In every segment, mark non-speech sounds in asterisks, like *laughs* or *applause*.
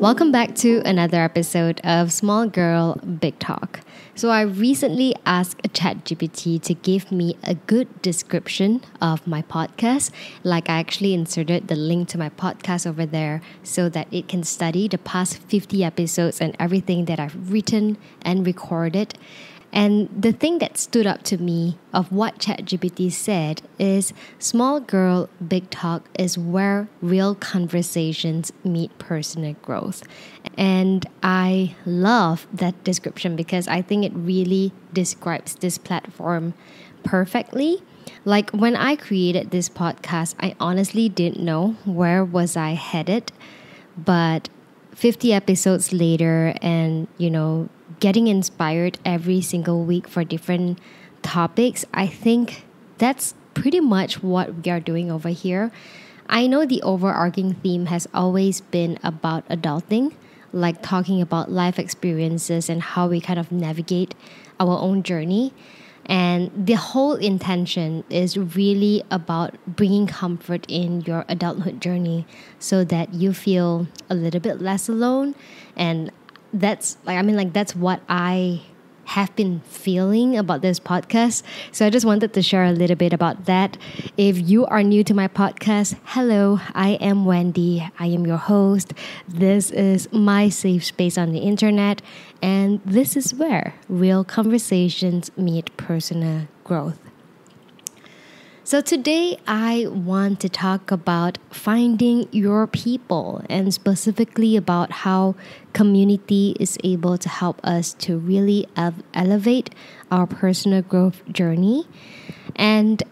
Welcome back to another episode of Small Girl Big Talk. So, I recently asked ChatGPT to give me a good description of my podcast. Like, I actually inserted the link to my podcast over there so that it can study the past 50 episodes and everything that I've written and recorded. And the thing that stood up to me of what ChatGPT said is small girl, big talk is where real conversations meet personal growth. And I love that description because I think it really describes this platform perfectly. Like when I created this podcast, I honestly didn't know where was I headed, but 50 episodes later and you know getting inspired every single week for different topics, I think that's pretty much what we are doing over here. I know the overarching theme has always been about adulting, like talking about life experiences and how we kind of navigate our own journey. And the whole intention is really about bringing comfort in your adulthood journey so that you feel a little bit less alone and that's like I mean like that's what I have been feeling about this podcast. So I just wanted to share a little bit about that. If you are new to my podcast, hello, I am Wendy. I am your host. This is my safe space on the internet, and this is where real conversations meet personal growth. So, today I want to talk about finding your people and specifically about how community is able to help us to really elevate our personal growth journey. And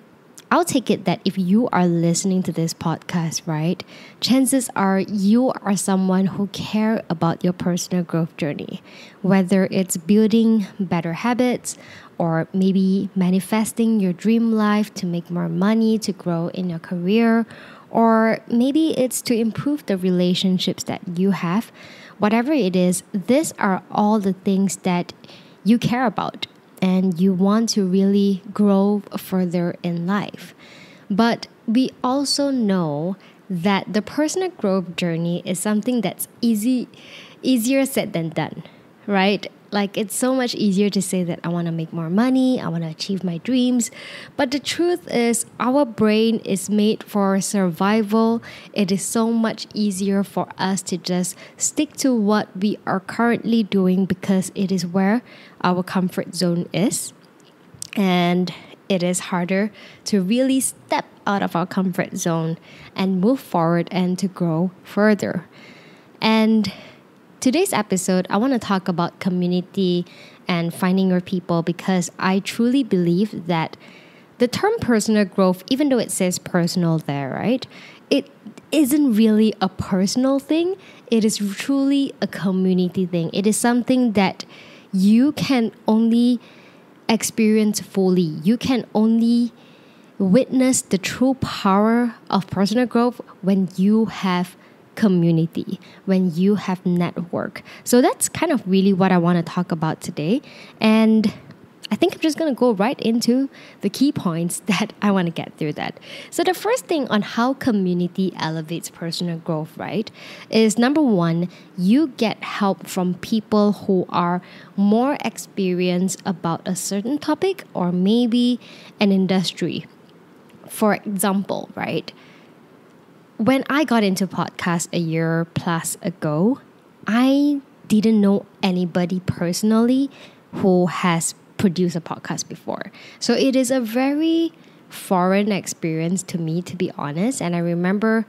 I'll take it that if you are listening to this podcast, right, chances are you are someone who care about your personal growth journey, whether it's building better habits or maybe manifesting your dream life to make more money, to grow in your career, or maybe it's to improve the relationships that you have. Whatever it is, these are all the things that you care about and you want to really grow further in life. But we also know that the personal growth journey is something that's easy easier said than done, right? Like it's so much easier to say that I want to make more money, I want to achieve my dreams, but the truth is our brain is made for survival. It is so much easier for us to just stick to what we are currently doing because it is where our comfort zone is. And it is harder to really step out of our comfort zone and move forward and to grow further. And today's episode, I want to talk about community and finding your people because I truly believe that the term personal growth, even though it says personal there, right? It isn't really a personal thing. It is truly a community thing. It is something that you can only experience fully. You can only witness the true power of personal growth when you have community, when you have network. So that's kind of really what I want to talk about today. And I think I'm just going to go right into the key points *laughs* that I want to get through that. So, the first thing on how community elevates personal growth, right, is number one, you get help from people who are more experienced about a certain topic or maybe an industry. For example, right, when I got into podcast a year plus ago, I didn't know anybody personally who has produced a podcast before. So it is a very foreign experience to me, to be honest. And I remember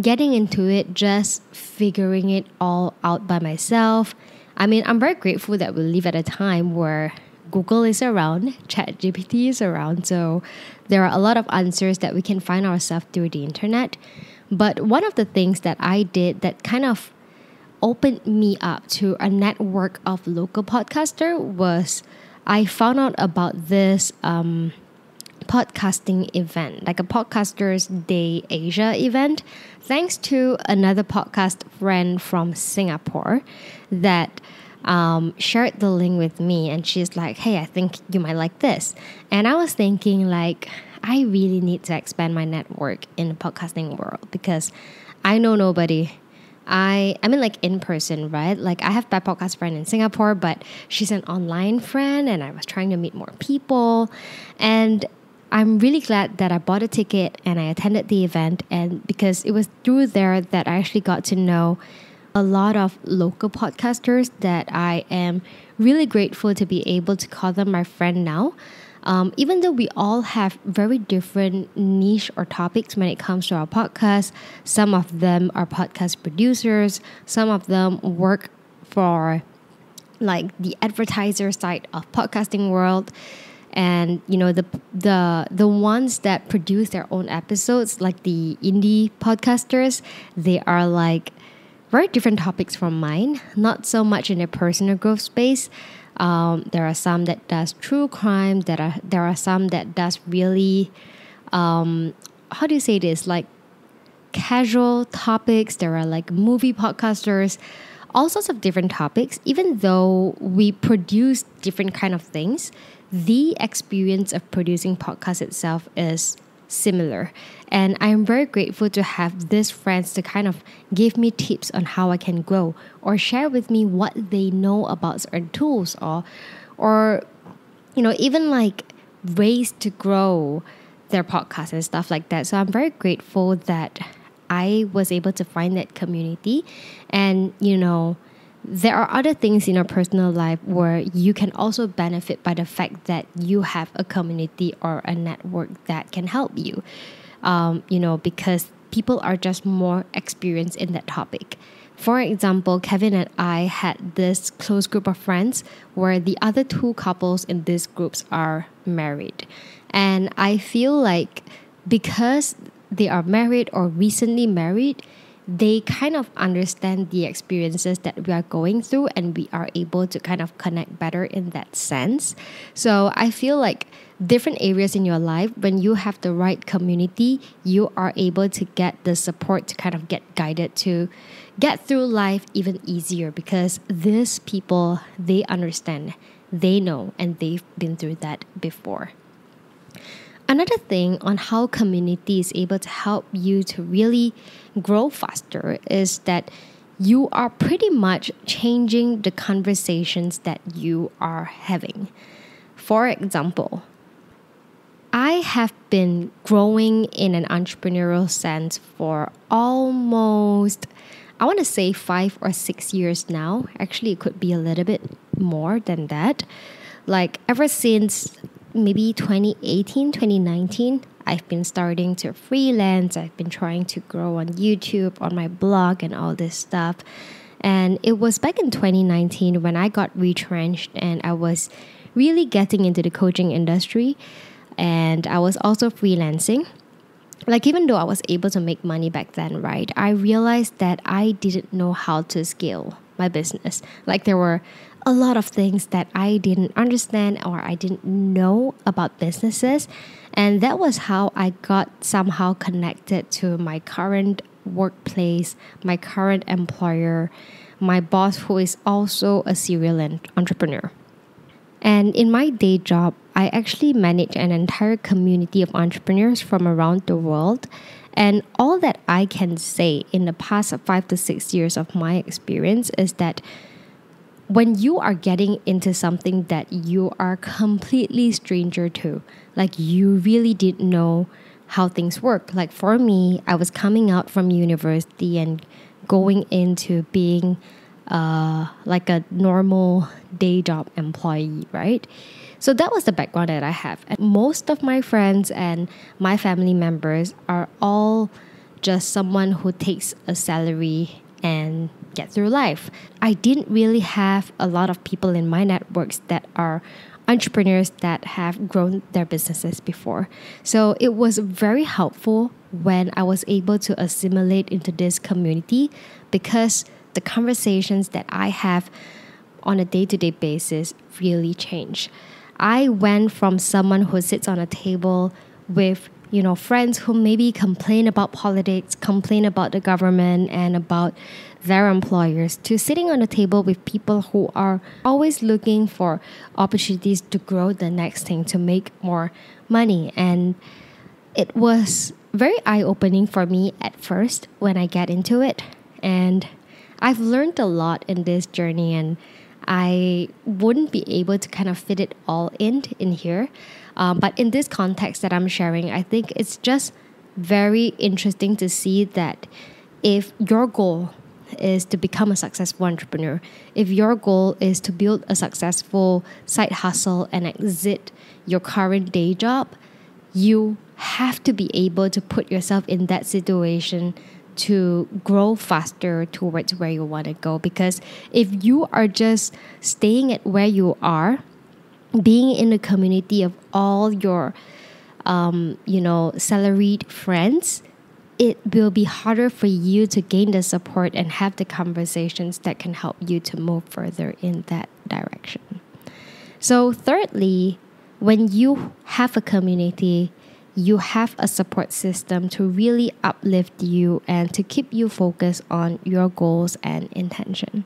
getting into it, just figuring it all out by myself. I mean, I'm very grateful that we live at a time where Google is around, ChatGPT is around, so there are a lot of answers that we can find ourselves through the internet. But one of the things that I did that kind of opened me up to a network of local podcaster was I found out about this um, podcasting event, like a Podcasters Day Asia event, thanks to another podcast friend from Singapore that um, shared the link with me. And she's like, hey, I think you might like this. And I was thinking, like, I really need to expand my network in the podcasting world because I know nobody. I I mean like in person, right? Like I have my podcast friend in Singapore, but she's an online friend and I was trying to meet more people. And I'm really glad that I bought a ticket and I attended the event and because it was through there that I actually got to know a lot of local podcasters that I am really grateful to be able to call them my friend now. Um, even though we all have very different niche or topics when it comes to our podcast, some of them are podcast producers, some of them work for like the advertiser side of podcasting world. And you know the the the ones that produce their own episodes like the indie podcasters they are like very different topics from mine. Not so much in a personal growth space um, there are some that does true crime. That are there are some that does really, um, how do you say this? Like casual topics. There are like movie podcasters, all sorts of different topics. Even though we produce different kind of things, the experience of producing podcast itself is similar. And I'm very grateful to have these friends to kind of give me tips on how I can grow or share with me what they know about certain tools or or you know, even like ways to grow their podcast and stuff like that. So I'm very grateful that I was able to find that community and you know there are other things in your personal life where you can also benefit by the fact that you have a community or a network that can help you. Um, you know, because people are just more experienced in that topic. For example, Kevin and I had this close group of friends where the other two couples in these groups are married. And I feel like because they are married or recently married, they kind of understand the experiences that we are going through and we are able to kind of connect better in that sense. So I feel like different areas in your life, when you have the right community, you are able to get the support to kind of get guided to get through life even easier because these people, they understand, they know, and they've been through that before. Another thing on how community is able to help you to really grow faster is that you are pretty much changing the conversations that you are having. For example, I have been growing in an entrepreneurial sense for almost, I want to say five or six years now. Actually, it could be a little bit more than that. Like, ever since maybe 2018, 2019, I've been starting to freelance. I've been trying to grow on YouTube, on my blog, and all this stuff. And it was back in 2019 when I got retrenched and I was really getting into the coaching industry. And I was also freelancing. Like, even though I was able to make money back then, right, I realized that I didn't know how to scale my business. Like, there were a lot of things that I didn't understand or I didn't know about businesses. And that was how I got somehow connected to my current workplace, my current employer, my boss, who is also a serial entrepreneur. And in my day job, I actually manage an entire community of entrepreneurs from around the world. And all that I can say in the past five to six years of my experience is that when you are getting into something that you are completely stranger to, like you really didn't know how things work. Like for me, I was coming out from university and going into being uh, like a normal day job employee, right? So that was the background that I have. And most of my friends and my family members are all just someone who takes a salary and get through life. I didn't really have a lot of people in my networks that are entrepreneurs that have grown their businesses before. So it was very helpful when I was able to assimilate into this community because the conversations that I have on a day to day basis really change. I went from someone who sits on a table with you know, friends who maybe complain about politics, complain about the government and about their employers, to sitting on a table with people who are always looking for opportunities to grow the next thing, to make more money. And it was very eye opening for me at first when I get into it. And I've learned a lot in this journey and I wouldn't be able to kind of fit it all in in here. Um, but in this context that I'm sharing, I think it's just very interesting to see that if your goal is to become a successful entrepreneur, if your goal is to build a successful side hustle and exit your current day job, you have to be able to put yourself in that situation to grow faster towards where you want to go. Because if you are just staying at where you are, being in a community of all your, um, you know, salaried friends, it will be harder for you to gain the support and have the conversations that can help you to move further in that direction. So, thirdly, when you have a community, you have a support system to really uplift you and to keep you focused on your goals and intention.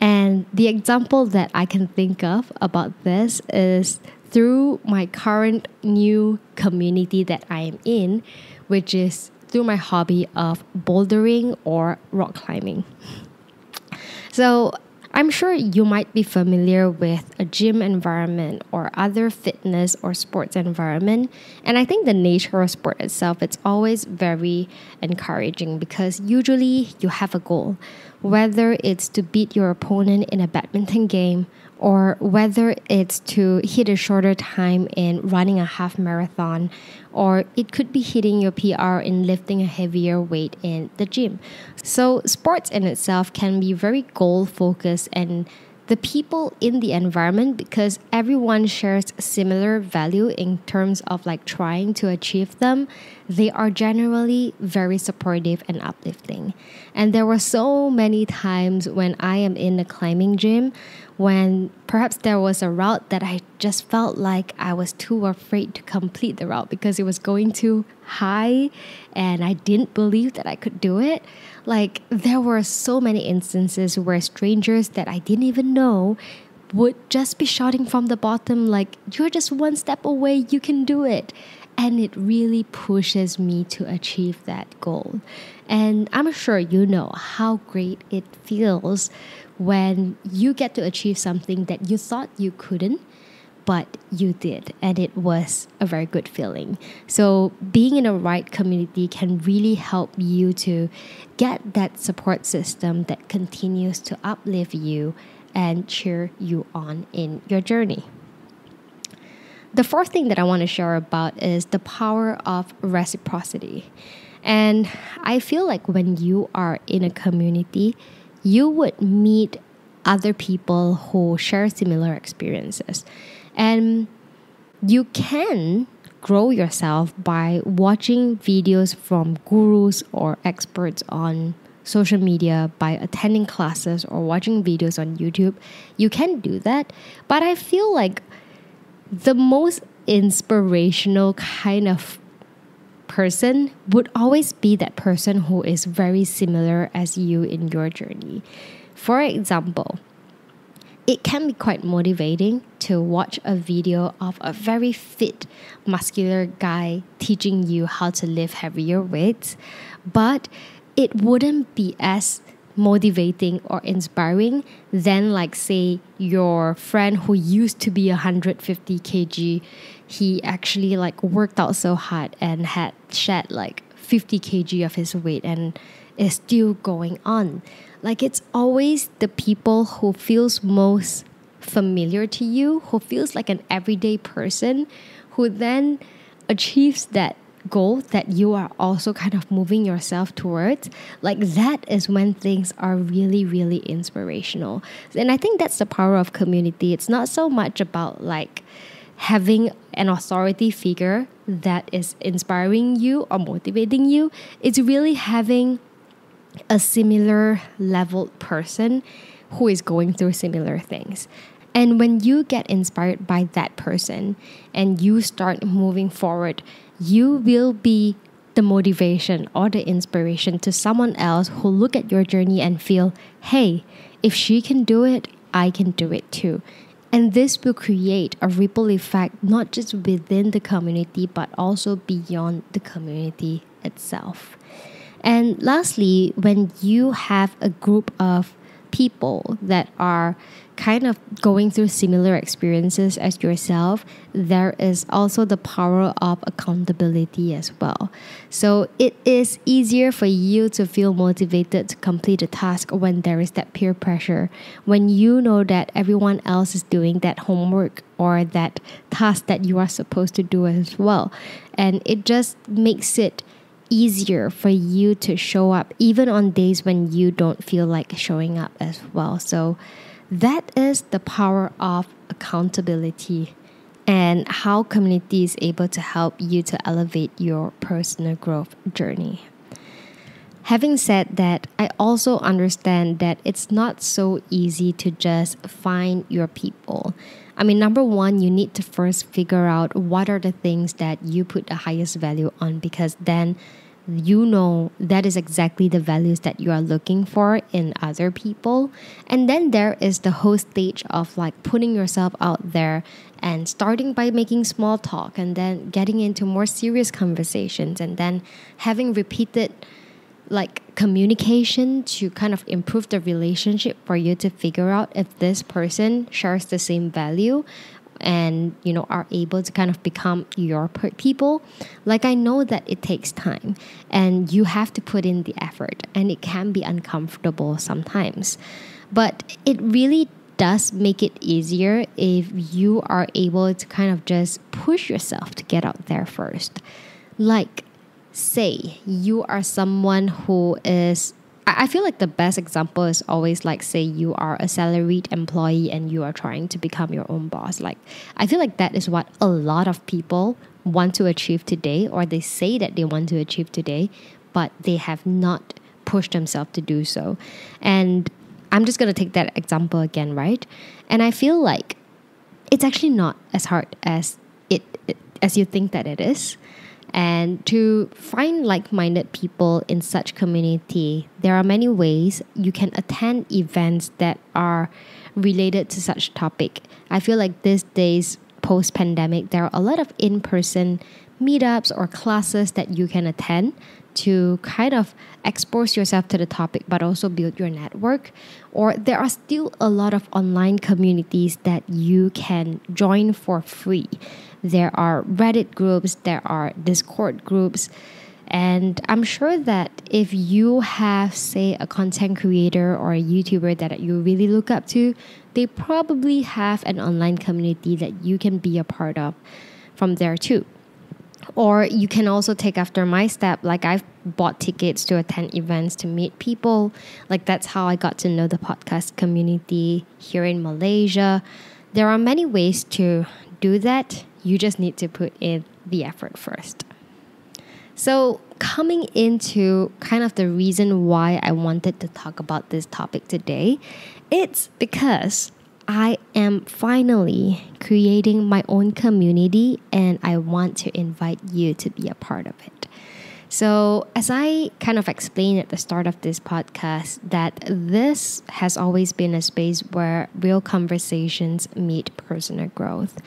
And the example that I can think of about this is through my current new community that I am in, which is through my hobby of bouldering or rock climbing. So, I'm sure you might be familiar with a gym environment or other fitness or sports environment. And I think the nature of sport itself, it's always very encouraging because usually you have a goal, whether it's to beat your opponent in a badminton game or whether it's to hit a shorter time in running a half marathon, or it could be hitting your PR in lifting a heavier weight in the gym. So, sports in itself can be very goal focused and the people in the environment because everyone shares similar value in terms of like trying to achieve them they are generally very supportive and uplifting and there were so many times when i am in a climbing gym when perhaps there was a route that I just felt like I was too afraid to complete the route because it was going too high and I didn't believe that I could do it. Like, there were so many instances where strangers that I didn't even know would just be shouting from the bottom, like, you're just one step away, you can do it. And it really pushes me to achieve that goal. And I'm sure you know how great it feels when you get to achieve something that you thought you couldn't but you did and it was a very good feeling. So being in a right community can really help you to get that support system that continues to uplift you and cheer you on in your journey. The fourth thing that i want to share about is the power of reciprocity. And i feel like when you are in a community you would meet other people who share similar experiences. And you can grow yourself by watching videos from gurus or experts on social media, by attending classes or watching videos on YouTube. You can do that. But I feel like the most inspirational kind of person would always be that person who is very similar as you in your journey. For example, it can be quite motivating to watch a video of a very fit, muscular guy teaching you how to lift heavier weights, but it wouldn't be as motivating or inspiring than like say your friend who used to be 150 kg. He actually like worked out so hard and had shed like 50 kg of his weight and is still going on. Like it's always the people who feels most familiar to you who feels like an everyday person who then achieves that goal that you are also kind of moving yourself towards, like that is when things are really, really inspirational. And I think that's the power of community. It's not so much about like having an authority figure that is inspiring you or motivating you, it's really having a similar leveled person who is going through similar things. And when you get inspired by that person and you start moving forward, you will be the motivation or the inspiration to someone else who look at your journey and feel, hey, if she can do it, I can do it too. And this will create a ripple effect not just within the community but also beyond the community itself. And lastly, when you have a group of people that are kind of going through similar experiences as yourself, there is also the power of accountability as well. So it is easier for you to feel motivated to complete a task when there is that peer pressure, when you know that everyone else is doing that homework or that task that you are supposed to do as well. And it just makes it easier for you to show up even on days when you don't feel like showing up as well. So that is the power of accountability and how community is able to help you to elevate your personal growth journey. Having said that, I also understand that it's not so easy to just find your people. I mean, number one, you need to first figure out what are the things that you put the highest value on because then you know that is exactly the values that you are looking for in other people. And then there is the whole stage of like putting yourself out there and starting by making small talk and then getting into more serious conversations and then having repeated like communication to kind of improve the relationship for you to figure out if this person shares the same value and you know are able to kind of become your people. Like i know that it takes time and you have to put in the effort and it can be uncomfortable sometimes. But it really does make it easier if you are able to kind of just push yourself to get out there first. Like say you are someone who is I feel like the best example is always like say you are a salaried employee and you are trying to become your own boss. Like I feel like that is what a lot of people want to achieve today or they say that they want to achieve today, but they have not pushed themselves to do so. And I'm just going to take that example again, right? And I feel like it's actually not as hard as it, it as you think that it is. And to find like minded people in such community, there are many ways you can attend events that are related to such topic. I feel like these days, post pandemic, there are a lot of in person meetups or classes that you can attend to kind of expose yourself to the topic but also build your network or there are still a lot of online communities that you can join for free there are Reddit groups, there are Discord groups. And I'm sure that if you have, say, a content creator or a YouTuber that you really look up to, they probably have an online community that you can be a part of from there too. Or you can also take after my step, like I've bought tickets to attend events to meet people. Like that's how I got to know the podcast community here in Malaysia. There are many ways to do that. You just need to put in the effort first. So, coming into kind of the reason why I wanted to talk about this topic today, it's because I am finally creating my own community and I want to invite you to be a part of it. So, as I kind of explained at the start of this podcast, that this has always been a space where real conversations meet personal growth.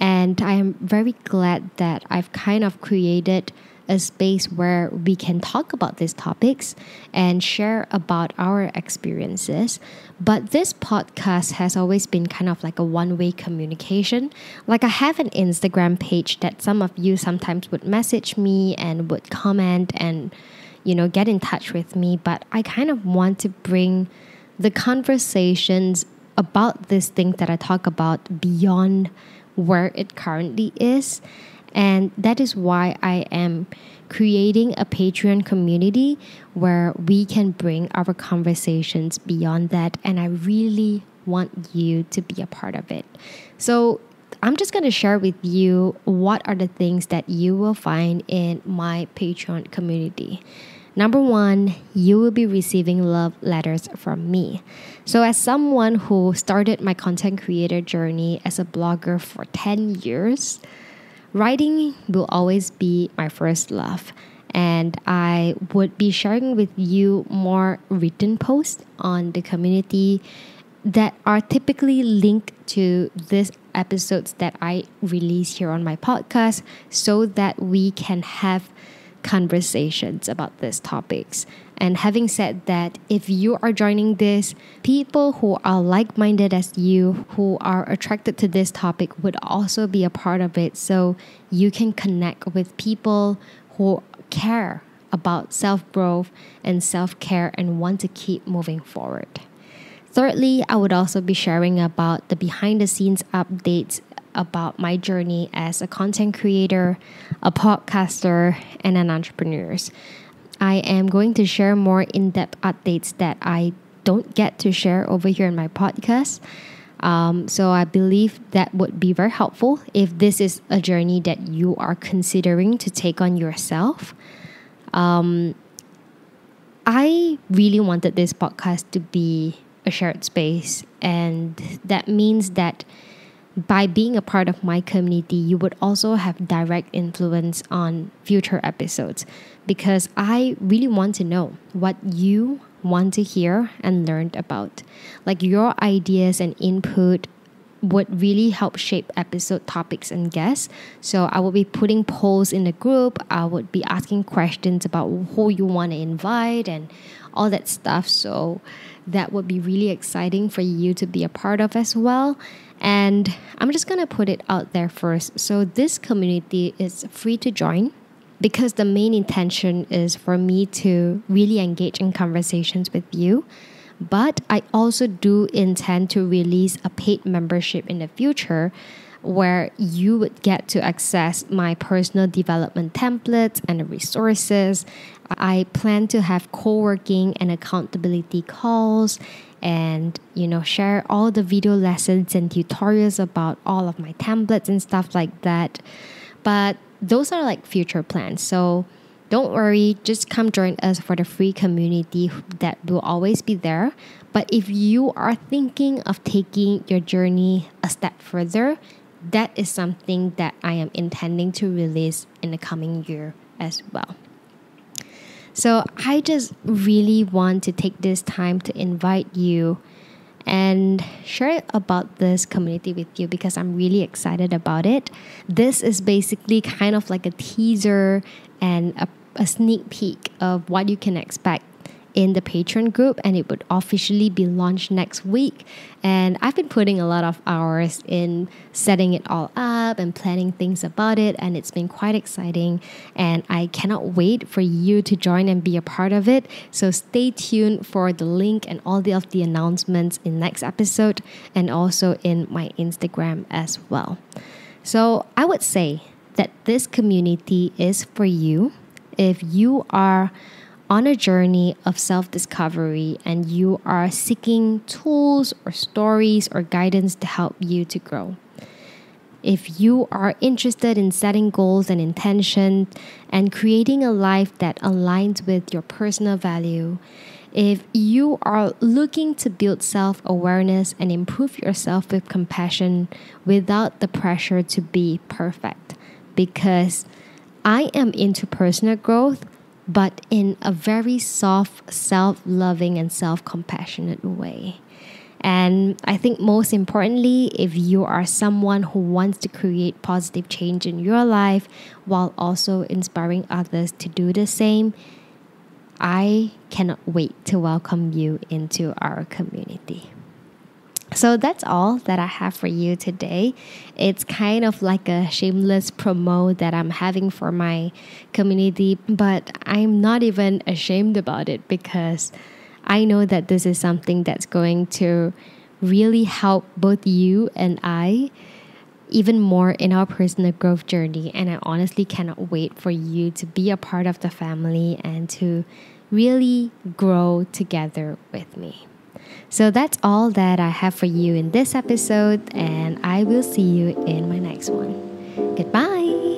And I am very glad that I've kind of created a space where we can talk about these topics and share about our experiences. But this podcast has always been kind of like a one way communication. Like, I have an Instagram page that some of you sometimes would message me and would comment and, you know, get in touch with me. But I kind of want to bring the conversations about this thing that I talk about beyond where it currently is. And that is why I am creating a Patreon community where we can bring our conversations beyond that. And I really want you to be a part of it. So I'm just going to share with you what are the things that you will find in my Patreon community. Number one, you will be receiving love letters from me. So, as someone who started my content creator journey as a blogger for 10 years, writing will always be my first love. And I would be sharing with you more written posts on the community that are typically linked to these episodes that I release here on my podcast so that we can have conversations about these topics. And having said that, if you are joining this, people who are like minded as you, who are attracted to this topic, would also be a part of it. So you can connect with people who care about self growth and self care and want to keep moving forward. Thirdly, I would also be sharing about the behind the scenes updates about my journey as a content creator, a podcaster, and an entrepreneur. I am going to share more in depth updates that I don't get to share over here in my podcast. Um, so I believe that would be very helpful if this is a journey that you are considering to take on yourself. Um, I really wanted this podcast to be a shared space, and that means that by being a part of my community, you would also have direct influence on future episodes because I really want to know what you want to hear and learn about. Like your ideas and input would really help shape episode topics and guests. So I will be putting polls in the group. I would be asking questions about who you want to invite and all that stuff. So that would be really exciting for you to be a part of as well. And I'm just going to put it out there first. So, this community is free to join because the main intention is for me to really engage in conversations with you. But I also do intend to release a paid membership in the future where you would get to access my personal development templates and resources. I plan to have co-working and accountability calls and you know share all the video lessons and tutorials about all of my templates and stuff like that. But those are like future plans. So don't worry just come join us for the free community that will always be there. But if you are thinking of taking your journey a step further that is something that i am intending to release in the coming year as well so I just really want to take this time to invite you and share about this community with you because I'm really excited about it. This is basically kind of like a teaser and a, a sneak peek of what you can expect in the Patreon group and it would officially be launched next week. And I've been putting a lot of hours in setting it all up and planning things about it, and it's been quite exciting. And I cannot wait for you to join and be a part of it. So stay tuned for the link and all the, of the announcements in next episode and also in my Instagram as well. So I would say that this community is for you if you are on a journey of self discovery and you are seeking tools or stories or guidance to help you to grow. If you are interested in setting goals and intentions and creating a life that aligns with your personal value, if you are looking to build self awareness and improve yourself with compassion without the pressure to be perfect, because I am into personal growth but in a very soft, self loving, and self compassionate way. And I think most importantly, if you are someone who wants to create positive change in your life while also inspiring others to do the same, I cannot wait to welcome you into our community. So that's all that I have for you today. It's kind of like a shameless promo that I'm having for my community, but I'm not even ashamed about it because I know that this is something that's going to really help both you and I even more in our personal growth journey. And I honestly cannot wait for you to be a part of the family and to really grow together with me. So that's all that I have for you in this episode, and I will see you in my next one. Goodbye.